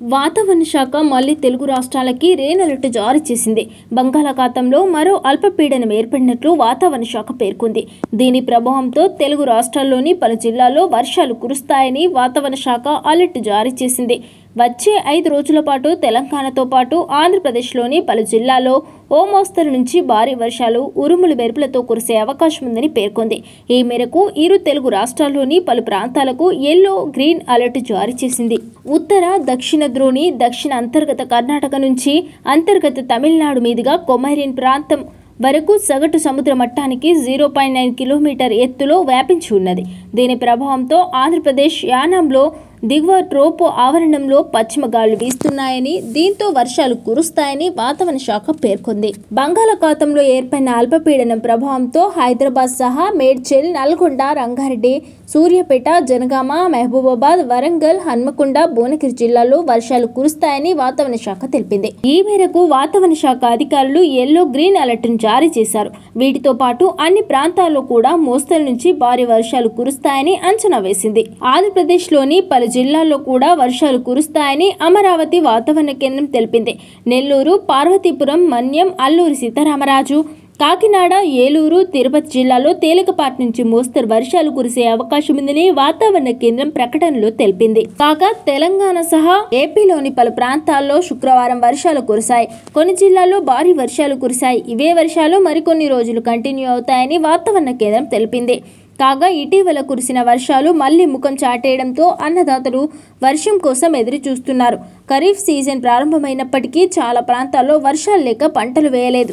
వాతావరణ శాఖ మళ్ళీ తెలుగు రాష్ట్రాలకి రెయిన్ అలర్ట్ జారీ చేసింది. బంగాళాఖాతంలో మరో అల్పపీడనం ఏర్పడినట్లు వాతావరణ శాఖ పేర్కొంది. దీని ప్రభావంతో తెలుగు రాష్ట్రాల్లోని పలు జిల్లాల్లో వర్షాలు కురుస్తాయని వాతావరణ శాఖ అలర్ట్ జారీ చేసింది. వచ్చే ఐదు రోజుల పాటు తెలంగాణతో పాటు ఆంధ్రప్రదేశ్లోని పలు జిల్లాల్లో ఓ మోస్తరు నుంచి భారీ వర్షాలు ఉరుములు మెరుపులతో కురిసే అవకాశం ఉందని పేర్కొంది. ఈ మేరకు ఇరు తెలుగు రాష్ట్రాల్లోని పలు ప్రాంతాలకు ఎల్లో గ్రీన్ అలర్ట్ జారీ చేసింది. ఉత్తర దక్షిణ ద్రోణి దక్షిణ అంతర్గత కర్ణాటక నుంచి అంతర్గత తమిళనాడు మీదుగా కొమైరిన్ ప్రాంతం వరకు సగటు సముద్ర మట్టానికి జీరో పాయింట్ నైన్ కిలోమీటర్ ఎత్తులో వ్యాపించి ఉన్నది. దీని ప్రభావంతో ఆంధ్రప్రదేశ్ యానంలో దిగువ ట్రోపో ఆవరణంలో పశ్చిమ గాలులు వీస్తున్నాయని దీంతో వర్షాలు కురుస్తాయని వాతావరణ శాఖ పేర్కొంది. బంగాళాఖాతంలో ఏర్పడిన అల్పపీడనం ప్రభావంతో హైదరాబాద్ సహా మేడ్చల్ నల్గొండ రంగారెడ్డి సూర్యాపేట జనగామ మహబూబాబాద్ వరంగల్ హన్మకొండ భువనగిరి జిల్లాల్లో వర్షాలు కురుస్తాయని వాతావరణ శాఖ తెలిపింది. ఈ మేరకు వాతావరణ శాఖ అధికారులు ఎల్లో గ్రీన్ అలర్ట్ను జారీ చేశారు. వీటితో పాటు అన్ని ప్రాంతాల్లో కూడా మోస్తరు నుంచి భారీ వర్షాలు కురుస్తాయని అంచనా వేసింది. ఆంధ్రప్రదేశ్లోని పలు జిల్లాల్లో కూడా వర్షాలు కురుస్తాయని అమరావతి వాతావరణ కేంద్రం తెలిపింది. నెల్లూరు పార్వతీపురం మన్యం అల్లూరి సీతారామరాజు కాకినాడ ఏలూరు తిరుపతి జిల్లాలో తేలికపాటి నుంచి మోస్తరు వర్షాలు కురిసే అవకాశం ఉందని వాతావరణ కేంద్రం ప్రకటనలో తెలిపింది. కాగా తెలంగాణ సహా ఏపీలోని పలు ప్రాంతాల్లో శుక్రవారం వర్షాలు కురిశాయి. కొన్ని జిల్లాల్లో భారీ వర్షాలు కురిశాయి. ఇవే వర్షాలు మరికొన్ని రోజులు కంటిన్యూ అవుతాయని వాతావరణ కేంద్రం తెలిపింది. కాగా ఇటీవల కురిసిన వర్షాలు మళ్ళీ ముఖం చాటేయడంతో అన్నదాతలు వర్షం కోసం ఎదురు చూస్తున్నారు ఖరీఫ్ సీజన్ ప్రారంభమైనప్పటికీ చాలా ప్రాంతాల్లో వర్షాలు లేక పంటలు వేయలేదు.